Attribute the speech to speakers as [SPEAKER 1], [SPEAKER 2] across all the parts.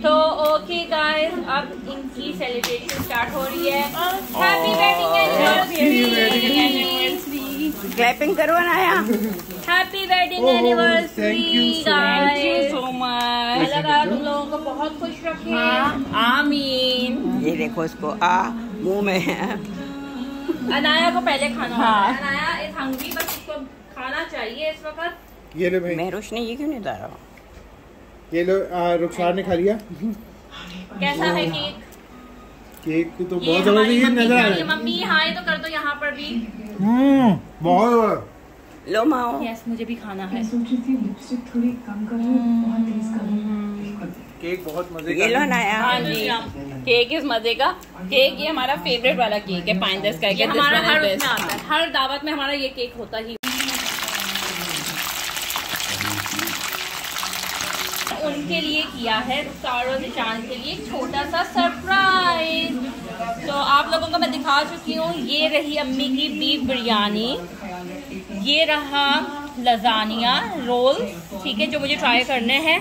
[SPEAKER 1] तो okay guys अब इनकी सेलिब्रेशन स्टार्ट हो रही है। हैप्पी वेडिंग एनिवर्सरी
[SPEAKER 2] क्लैपिंग करो ना Anaya
[SPEAKER 1] happy wedding anniversary
[SPEAKER 3] thank you so much.
[SPEAKER 1] Guys
[SPEAKER 2] so much
[SPEAKER 1] अल्लाह ताला तुम लोगों को बहुत खुश रखे
[SPEAKER 2] आमीन. ये देखो इसको आ मुँह में है।
[SPEAKER 1] अनाया को पहले खाना
[SPEAKER 2] हाँ।
[SPEAKER 1] है। अनाया इस हंगरी बस इसको खाना चाहिए इस वक्त।
[SPEAKER 3] ये लो भाई।
[SPEAKER 2] महरोश ने ये क्यों नहीं डाला
[SPEAKER 3] ये लो रुखसार ने खा लिया।
[SPEAKER 1] कैसा है केक?
[SPEAKER 3] केक तो बहुत ज़बरदस्त ये
[SPEAKER 1] मम्मी
[SPEAKER 3] नज़र आ रहा है।
[SPEAKER 1] मम्मी हाय तो कर दो यहाँ पर भी।
[SPEAKER 3] हम्म बहुत
[SPEAKER 2] लो माओ।
[SPEAKER 1] यस मुझे भी खाना है।
[SPEAKER 4] सोच रही थी लिपस्टिक थोड़ी कम करूँ बहुत तेज करूँ
[SPEAKER 3] केक बहुत मज़े का
[SPEAKER 2] ये लो
[SPEAKER 3] का
[SPEAKER 2] अनाया
[SPEAKER 1] हाँ जी।
[SPEAKER 5] केक इस मज़े का। केक ये हमारा फेवरेट वाला केक है पाइंदस का
[SPEAKER 1] ये हमारा हर उसमें आता है। हर दावत में हमारा ये केक होता ही उनके लिए किया है रुखसार और निशान के लिए छोटा सा सरप्राइज़ तो आप लोगों को मैं दिखा चुकी हूँ ये रही अम्मी की बीफ बिरयानी ये रहा लजानिया रोल ठीक है जो मुझे ट्राई करने हैं।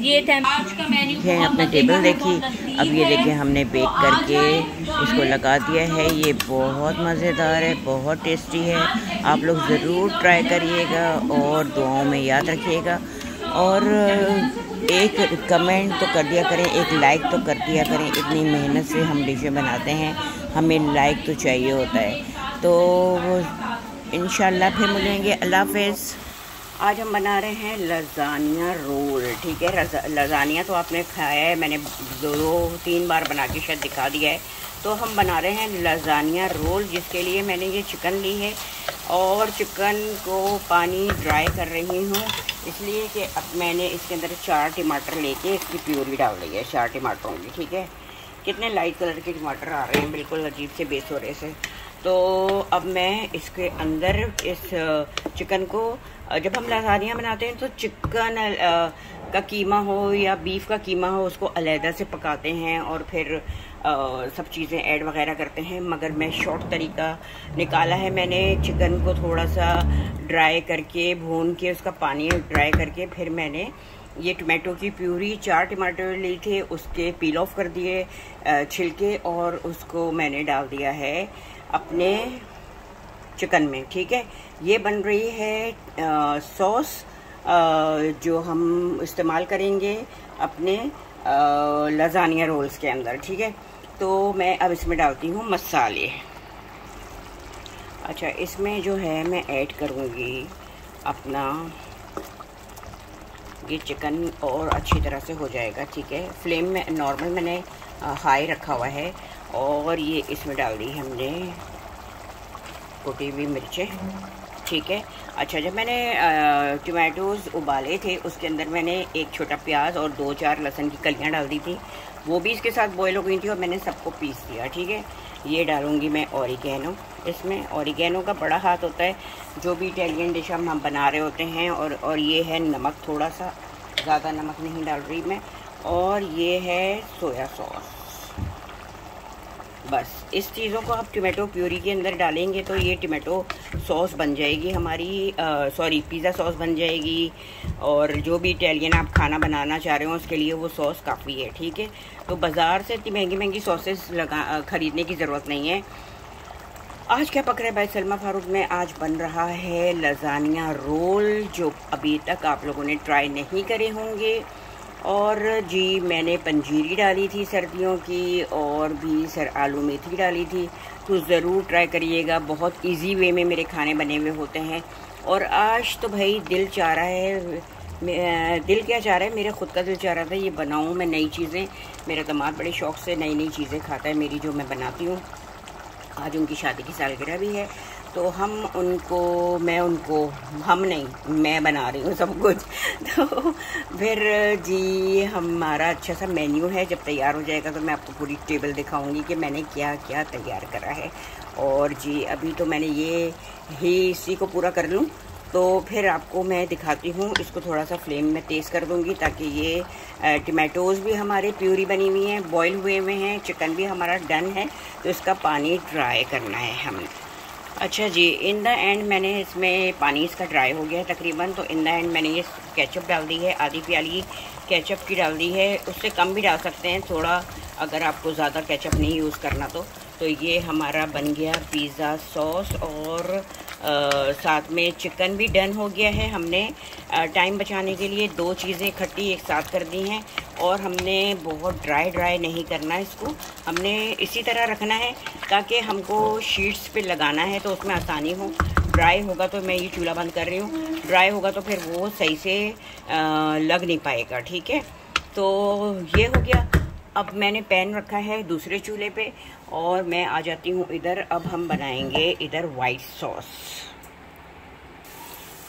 [SPEAKER 1] ये थे आज का मेन्यू
[SPEAKER 2] है अपने टेबल देखी अब ये। देखिए हमने बेक
[SPEAKER 1] आ
[SPEAKER 2] करके
[SPEAKER 1] जाए,
[SPEAKER 2] इसको लगा दिया है ये बहुत मज़ेदार है बहुत टेस्टी है। आप लोग ज़रूर ट्राई करिएगा और दुआओं में याद रखिएगा। और एक कमेंट तो कर दिया करें, एक लाइक तो कर दिया करें। इतनी मेहनत से हम डिशें बनाते हैं, हमें लाइक तो चाहिए होता है। तो इन फिर मिलेंगे। अल्लाह हाफिज़। आज हम बना रहे हैं लजानिया रोल, ठीक है? लजानिया तो आपने खाया है, मैंने दो, तीन बार बना के शायद दिखा दिया है। तो हम बना रहे हैं लजानिया रोल, जिसके लिए मैंने ये चिकन ली है। और चिकन को पानी ड्राई कर रही हूँ, इसलिए कि अब मैंने इसके अंदर चार टमाटर लेके इसकी प्यूरी डाल दी है, चार टमाटरों की, ठीक है? कितने लाइट कलर के टमाटर आ रहे हैं, बिल्कुल अजीब से बेसोरे से तो अब मैं इसके अंदर इस चिकन को जब हम लसानियाँ बनाते हैं तो चिकन का कीमा हो या बीफ का कीमा हो, उसको अलहदा से पकाते हैं और फिर सब चीज़ें ऐड वगैरह करते हैं मगर मैं शॉर्ट तरीका निकाला है। मैंने चिकन को थोड़ा सा ड्राई करके भून के उसका पानी ड्राई करके फिर मैंने ये टमाटो की प्यूरी चार टमाटर ली थे उसके पील ऑफ़ कर दिए छिलके और उसको मैंने डाल दिया है अपने चिकन में ठीक है? ये बन रही है अ, सॉस जो हम इस्तेमाल करेंगे अपने लजानिया रोल्स के अंदर ठीक है? तो मैं अब इसमें डालती हूँ मसाले। अच्छा इसमें जो है मैं ऐड करूँगी अपना ये चिकन और अच्छी तरह से हो जाएगा, ठीक है? फ्लेम में, नॉर्मल मैंने हाई रखा हुआ है और ये इसमें डाल दी हमने कुटी हुई मिर्चें, ठीक है? अच्छा जब मैंने टमाटोज़ उबाले थे, उसके अंदर मैंने एक छोटा प्याज और दो चार लहसुन की कलियाँ डाल दी थी। वो भी इसके साथ बॉयल हो गई थी और मैंने सबको पीस दिया, ठीक है? ये डालूँगी मैं औरगैनो इसमें। औरिगैनो का बड़ा हाथ होता है, जो भी इटालियन डिश हम हम बना रहे होते हैं और और ये है नमक, थोड़ा सा, ज़्यादा नमक नहीं डाल रही मैं। और ये है सोया सॉस बस, इस चीज़ों को आप टमाटो प्यूरी के अंदर डालेंगे तो ये टमाटो सॉस बन जाएगी हमारी सॉरी पिज़्ज़ा सॉस बन जाएगी और जो भी इटालियन आप खाना बनाना चाह रहे हो उसके लिए वो सॉस काफ़ी है, ठीक है? तो बाज़ार से इतनी महँगी महँगी सॉसेस लगा ख़रीदने की ज़रूरत नहीं है। आज क्या पक रहा है भाई सलमा फारूक में? आज बन रहा है लजानिया रोल जो अभी तक आप लोगों ने ट्राई नहीं करे होंगे। और जी, मैंने पंजीरी डाली थी सर्दियों की और भी सर आलू मेथी डाली थी। तो ज़रूर ट्राई करिएगा, बहुत इजी वे में मेरे खाने बने हुए होते हैं। और आज तो भाई दिल चाह रहा है दिल क्या चाह रहा है? मेरा खुद का दिल चाह रहा था ये बनाऊँ मैं नई चीज़ें। मेरा दामाद बड़े शौक से नई नई चीज़ें खाता है, मेरी जो मैं बनाती हूँ। आज उनकी शादी की सालगिरह भी है। तो हम उनको, मैं उनको, हम नहीं, मैं बना रही हूँ सब कुछ। तो फिर जी, हमारा अच्छा सा मेन्यू है, जब तैयार हो जाएगा तो मैं आपको पूरी टेबल दिखाऊँगी कि मैंने क्या क्या तैयार करा है। और जी, अभी तो मैंने ये ही इसी को पूरा कर लूँ। तो फिर आपको मैं दिखाती हूँ, इसको थोड़ा सा फ्लेम में तेज़ कर दूँगी ताकि ये टमाटोज़ भी हमारे प्यूरी बनी हुई हैं बॉईल हुए हुए हैं, चिकन भी हमारा डन है। तो इसका पानी ड्राई करना है हमें अच्छा जी इन द एंड मैंने इसमें पानी इसका ड्राई हो गया है तकरीबन तो इन द एंड मैंने ये केचप डाल दी है, आधी प्याली केचप की डाल दी है, उससे कम भी डाल सकते हैं, थोड़ा अगर आपको ज़्यादा केचप नहीं यूज़ करना तो। तो ये हमारा बन गया पिज़्ज़ा सॉस और साथ में चिकन भी डन हो गया है। हमने टाइम बचाने के लिए दो चीज़ें इकट्ठी एक साथ कर दी हैं और हमने बहुत ड्राई ड्राई नहीं करना है इसको। हमने इसी तरह रखना है ताकि हमको शीट्स पे लगाना है तो उसमें आसानी हो। ड्राई होगा तो मैं ये चूल्हा बंद कर रही हूँ। ड्राई होगा तो फिर वो सही से लग नहीं पाएगा, ठीक है? तो ये हो गया। अब मैंने पैन रखा है दूसरे चूल्हे पे और मैं आ जाती हूँ इधर। अब हम बनाएँगे इधर वाइट सॉस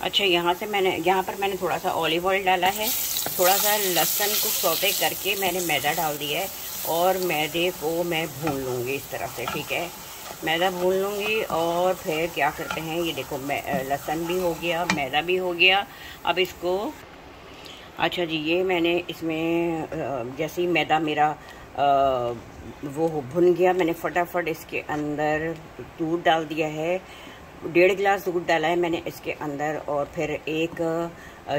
[SPEAKER 2] अच्छा यहाँ से मैंने, यहाँ पर मैंने थोड़ा सा ऑलिव ऑयल डाला है। थोड़ा सा लहसन को सौते करके मैंने मैदा डाल दिया है और मैदे को मैं भून लूँगी इस तरह से, ठीक है? मैदा भून लूँगी और फिर क्या करते हैं? ये देखो लहसन भी हो गया, मैदा भी हो गया। अब इसको अच्छा जी, ये मैंने इसमें जैसे ही मैदा मेरा वो भुन गया, मैंने फटाफट इसके अंदर दूध डाल दिया है। डेढ़ गिलास दूध डाला है मैंने इसके अंदर और फिर एक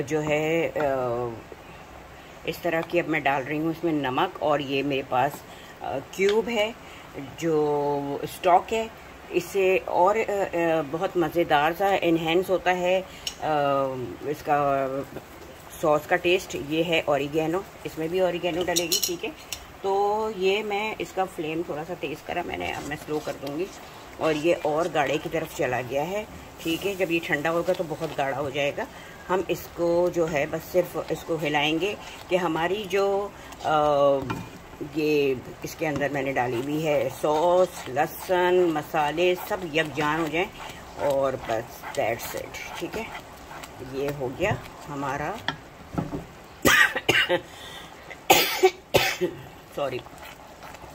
[SPEAKER 2] जो है इस तरह की अब मैं डाल रही हूँ इसमें नमक और ये मेरे पास क्यूब है, जो स्टॉक है। इससे और बहुत मज़ेदार सा इन्हेंस होता है इसका सॉस का टेस्ट ये है ऑरिगेनो इसमें भी ऑरिगेनो डलेगी ठीक है? तो ये मैं इसका फ्लेम थोड़ा सा तेज़ करा मैंने अब मैं स्लो कर दूँगी। और ये और गाढ़े की तरफ़ चला गया है ठीक है? जब ये ठंडा होगा तो बहुत गाढ़ा हो जाएगा। हम इसको जो है बस सिर्फ़ इसको हिलाएँगे कि हमारी जो आ, ये इसके अंदर मैंने डाली हुई है सॉस लहसन मसाले सब यकजान हो जाएँ और बस दैट्स इट ठीक है? ये हो गया हमारा सॉरी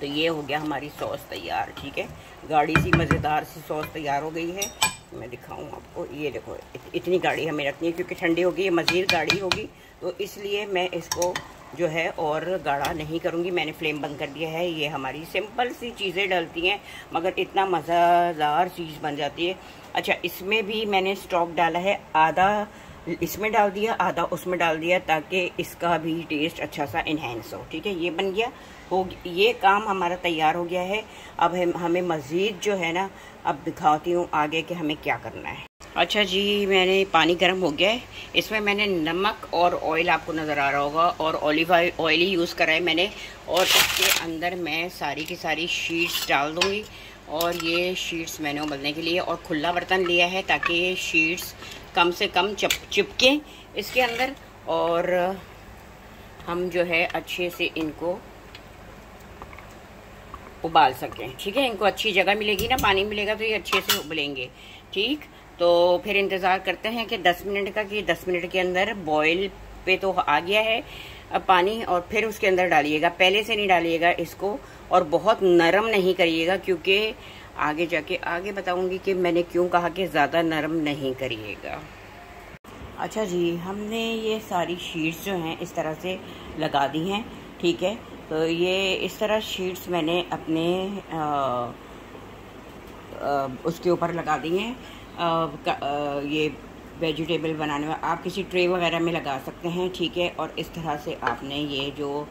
[SPEAKER 2] तो ये हो गया हमारी सॉस तैयार ठीक है? गाढ़ी सी मज़ेदार सी सॉस तैयार हो गई है। मैं दिखाऊँ आपको ये देखो इत, इतनी गाढ़ी हमें रखनी है क्योंकि ठंडी होगी ये मज़ीद गाढ़ी होगी। तो इसलिए मैं इसको जो है और गाढ़ा नहीं करूँगी मैंने फ्लेम बंद कर दिया है। ये हमारी सिंपल सी चीज़ें डलती हैं मगर इतना मज़ेदार चीज़ बन जाती है। अच्छा इसमें भी मैंने स्टॉक डाला है आधा इसमें डाल दिया, आधा उसमें डाल दिया ताकि इसका भी टेस्ट अच्छा सा इन्हेंस हो। ठीक है, ये बन गया। हो ये काम हमारा तैयार हो गया है। अब हम, हमें मज़ीद जो है ना, अब दिखाती हूँ आगे कि हमें क्या करना है। अच्छा जी, मैंने पानी गर्म हो गया है। इसमें मैंने नमक और ऑयल आपको नज़र आ रहा होगा और ऑलिव ऑयल ही यूज़ करा है मैंने। और इसके अंदर मैं सारी की सारी शीट्स डाल दूँगी। और ये शीट्स मैंने उबलने के लिए और खुला बर्तन लिया है ताकि ये शीट्स कम से कम चप, चिपके इसके अंदर और हम जो है अच्छे से इनको उबाल सकें। ठीक है? इनको अच्छी जगह मिलेगी ना, पानी मिलेगा तो ये अच्छे से उबलेंगे। ठीक? तो फिर इंतज़ार करते हैं कि 10 मिनट का, कि 10 मिनट के अंदर बॉईल पे तो आ गया है अब पानी और फिर उसके अंदर डालिएगा। पहले से नहीं डालिएगा इसको और बहुत नरम नहीं करिएगा क्योंकि आगे जाके आगे बताऊँगी कि मैंने क्यों कहा कि ज़्यादा नरम नहीं करिएगा। अच्छा जी हमने ये सारी शीट्स जो हैं इस तरह से लगा दी हैं ठीक है? तो ये इस तरह शीट्स मैंने अपने आ, आ, उसके ऊपर लगा दी हैं। ये वेजिटेबल बनाने में आप किसी ट्रे वगैरह में लगा सकते हैं ठीक है? और इस तरह से आपने ये जो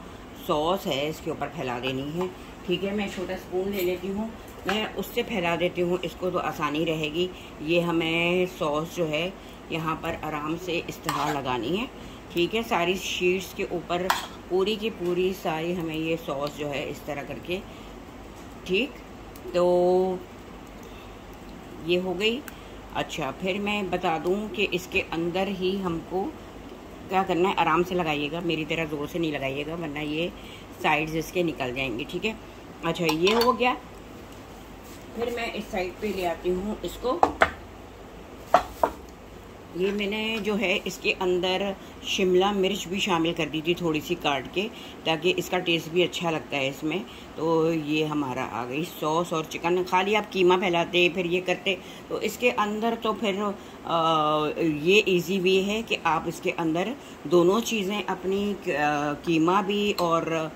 [SPEAKER 2] सॉस है इसके ऊपर फैला देनी है ठीक है? मैं छोटा स्पून ले लेती हूँ। मैं उससे फैला देती हूँ, इसको तो आसानी रहेगी। ये हमें सॉस जो है, यहाँ पर आराम से इस तरह लगानी है। ठीक है, सारी शीट्स के ऊपर, पूरी की पूरी सारी हमें ये सॉस जो है, इस तरह करके। ठीक तो ये हो गई। अच्छा फिर मैं बता दूँ कि इसके अंदर ही हमको क्या करना है? आराम से लगाइएगा, मेरी तरह ज़ोर से नहीं लगाइएगा, वरना ये साइड्स इसके निकल जाएँगे। ठीक है अच्छा ये हो गया। फिर मैं इस साइड पे ले आती हूँ इसको। ये मैंने जो है इसके अंदर शिमला मिर्च भी शामिल कर दी थी थोड़ी सी काट के ताकि इसका टेस्ट भी अच्छा लगता है इसमें। तो ये हमारा आ गई सॉस और चिकन खाली आप कीमा फैलाते फिर ये करते। तो इसके अंदर तो फिर आ, ये इजी वे है कि आप इसके अंदर दोनों चीज़ें अपनी कीमा भी और आ,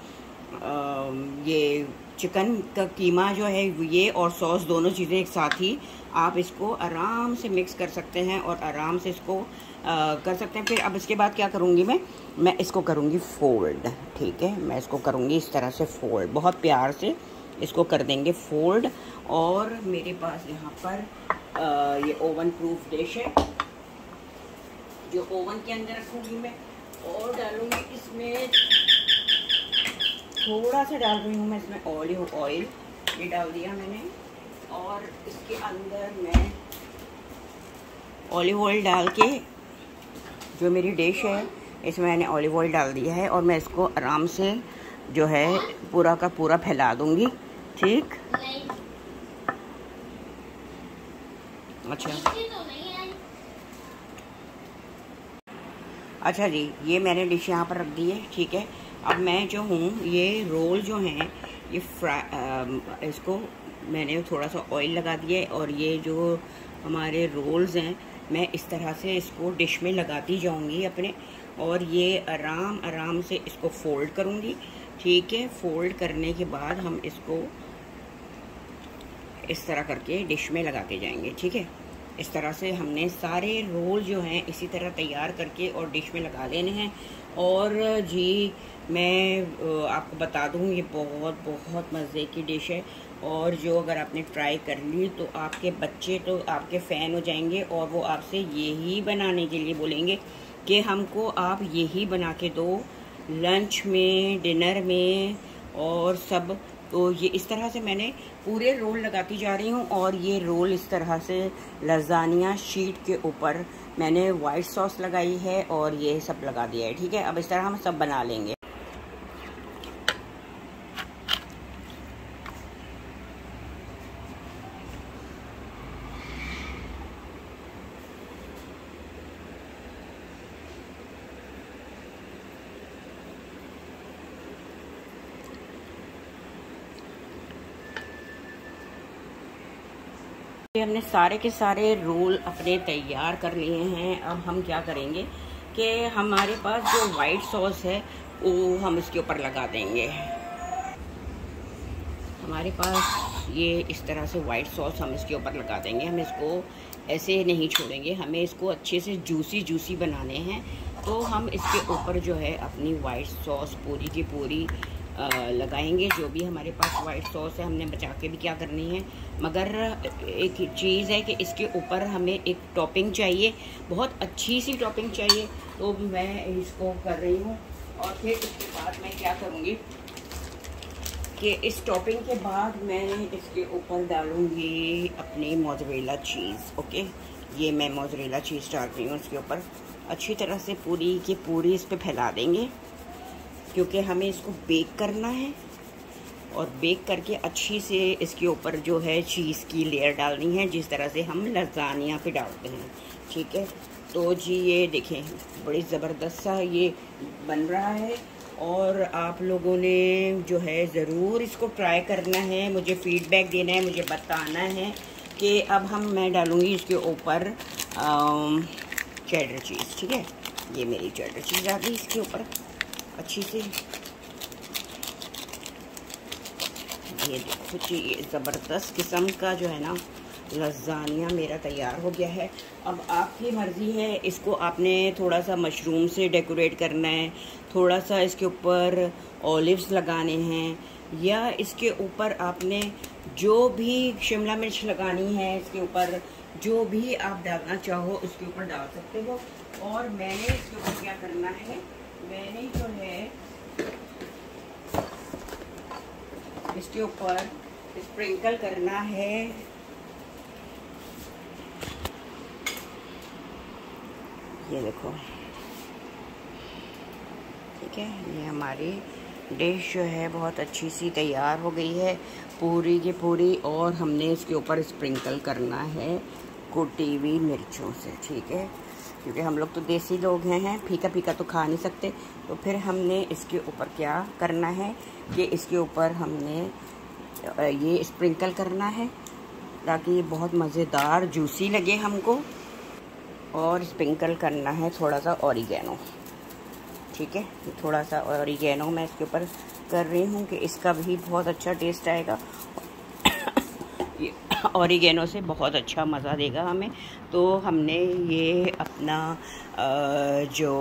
[SPEAKER 2] ये चिकन का कीमा जो है ये और सॉस दोनों चीज़ें एक साथ ही आप इसको आराम से मिक्स कर सकते हैं और आराम से इसको आ, कर सकते हैं। फिर अब इसके बाद क्या करूँगी मैं? मैं इसको करूँगी फोल्ड ठीक है? मैं इसको करूँगी इस तरह से फोल्ड बहुत प्यार से इसको कर देंगे फोल्ड। और मेरे पास यहाँ पर आ, ये ओवन प्रूफ डिश है जो ओवन के अंदर रखूँगी मैं और डालूँगी इसमें थोड़ा सा डाल रही हूँ मैं इसमें ऑलिव ऑयल, ये डाल दिया मैंने। और इसके अंदर मैं ऑलिव ऑयल डाल के जो मेरी डिश है, इसमें मैंने ऑलिव ऑयल डाल दिया है और मैं इसको आराम से जो है पूरा का पूरा फैला दूँगी। ठीक? अच्छा। अच्छा जी, ये मैंने डिश यहाँ पर रख दी है। ठीक है। अब मैं जो हूँ, ये रोल जो हैं, ये फ्राई इसको मैंने थोड़ा सा ऑयल लगा दिया है और ये जो हमारे रोल्स हैं, मैं इस तरह से इसको डिश में लगाती जाऊँगी अपने और ये आराम आराम से इसको फोल्ड करूँगी। ठीक है फोल्ड करने के बाद हम इसको इस तरह करके डिश में लगाते जाएँगे। ठीक है, इस तरह से हमने सारे रोल जो हैं, इसी तरह तैयार करके और डिश में लगा लेने हैं। और जी, मैं आपको बता दूँ, ये बहुत बहुत मज़े की डिश है। और जो अगर आपने ट्राई कर ली तो आपके बच्चे तो आपके फ़ैन हो जाएँगे और वो आपसे यही बनाने के लिए बोलेंगे कि हमको आप यही बना के दो। लंच में, डिनर में और सब तो ये इस तरह से मैंने पूरे रोल लगाती जा रही हूँ और ये रोल इस तरह से लजानिया शीट के ऊपर मैंने वाइट सॉस लगाई है और ये सब लगा दिया है, ठीक है? अब इस तरह हम सब बना लेंगे। हमने सारे के सारे रोल अपने तैयार कर लिए हैं। अब हम क्या करेंगे कि हमारे पास जो वाइट सॉस है, वो हम इसके ऊपर लगा देंगे। हमारे पास ये इस तरह से वाइट सॉस हम इसके ऊपर लगा देंगे। हम इसको ऐसे नहीं छोड़ेंगे। हमें इसको अच्छे से जूसी जूसी बनाने हैं। तो हम इसके ऊपर जो है अपनी वाइट सॉस पूरी की पूरी लगाएँगे, जो भी हमारे पास वाइट सॉस है, हमने बचा के भी क्या करनी है। मगर एक चीज़ है कि इसके ऊपर हमें एक टॉपिंग चाहिए, बहुत अच्छी सी टॉपिंग चाहिए। तो मैं इसको कर रही हूँ और फिर उसके बाद मैं क्या करूँगी कि इस टॉपिंग के बाद मैं इसके ऊपर डालूँगी अपनी मोजरेला चीज़ ओके ये मैं मोजरेला चीज़ डाल रही हूँ इसके ऊपर। अच्छी तरह से पूरी की पूरी इस पर फैला देंगे। क्योंकि हमें इसको बेक करना है और बेक करके अच्छी से इसके ऊपर जो है चीज़ की लेयर डालनी है, जिस तरह से हम लजानिया पे डालते हैं। ठीक है? तो जी ये देखें, बड़ी ज़बरदस्त सा ये बन रहा है और आप लोगों ने जो है ज़रूर इसको ट्राई करना है, मुझे फीडबैक देना है, मुझे बताना है कि अब हम, मैं डालूँगी इसके ऊपर चेडर चीज़ ठीक है? ये मेरी चेडर चीज़ आ गई इसके ऊपर। अच्छी से। ये देखो जी, ये ज़बरदस्त किस्म का जो है ना लजानिया मेरा तैयार हो गया है। अब आपकी मर्ज़ी है, इसको आपने थोड़ा सा मशरूम से डेकोरेट करना है थोड़ा सा इसके ऊपर ऑलिव्स लगाने हैं, या इसके ऊपर आपने जो भी शिमला मिर्च लगानी है इसके ऊपर, जो भी आप डालना चाहो, उसके ऊपर डाल सकते हो। और मैंने इसके ऊपर क्या करना है मैंने जो है, इसके ऊपर स्प्रिंकल करना है। ये देखो। ठीक है, ये हमारी डिश जो है, बहुत अच्छी सी तैयार हो गई है। पूरी की पूरी, और हमने इसके ऊपर स्प्रिंकल करना है कुटी हुई मिर्चों से, ठीक है? क्योंकि हम लोग तो देसी लोग हैं फीका फीका तो खा नहीं सकते। तो फिर हमने इसके ऊपर क्या करना है कि इसके ऊपर हमने ये स्प्रिंकल करना है ताकि ये बहुत मज़ेदार, जूसी लगे हमको। और स्प्रिंकल करना है थोड़ा सा औरिगेनो ठीक है? थोड़ा सा ऑरिगेनो मैं इसके ऊपर कर रही हूँ कि इसका भी बहुत अच्छा टेस्ट आएगा। ऑरिगेनो से बहुत अच्छा मज़ा देगा हमें। तो हमने ये अपना जो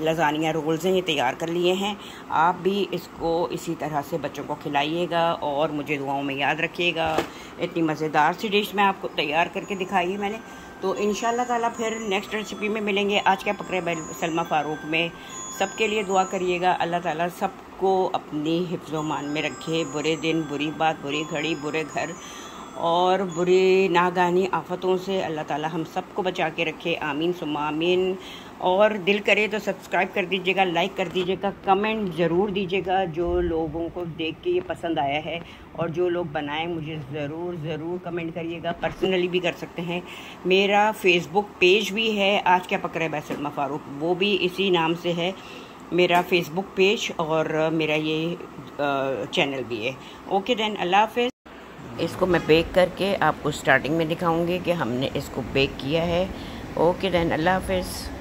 [SPEAKER 2] लजानिया रोल्स हैं, ये तैयार कर लिए हैं। आप भी इसको इसी तरह से बच्चों को खिलाइएगा और मुझे दुआओं में याद रखिएगा। इतनी मज़ेदार सी डिश मैं आपको तैयार करके दिखाई है मैंने। तो इन ताला फिर नेक्स्ट रेसिपी में मिलेंगे। आज क्या पकड़े सलमा फ़ारूक में? सबके लिए दुआ करिएगा। अल्लाह ताला सबको अपनी हिफ्ज़ मान में रखे। बुरे दिन, बुरी बात, बुरी घड़ी, बुरे घर और बुरे नागानी आफतों से अल्लाह ताला हम सबको बचा के रखे। आमीन सुमा आमीन। और दिल करे तो सब्सक्राइब कर दीजिएगा, लाइक कर दीजिएगा, कमेंट ज़रूर दीजिएगा। जो लोगों को देख के ये पसंद आया है और जो लोग बनाएँ, मुझे ज़रूर ज़रूर कमेंट करिएगा। पर्सनली भी कर सकते हैं। मेरा फेसबुक पेज भी है, आज क्या पकड़े बैसलमा फ़ारूक? वो भी इसी नाम से है। मेरा फेसबुक पेज और मेरा ये चैनल भी है। ओके देन, अल्लाह हाफिज़। इसको मैं बेक करके आपको स्टार्टिंग में दिखाऊँगी कि हमने इसको बेक किया है। ओके देन अल्लाह हाफिज़।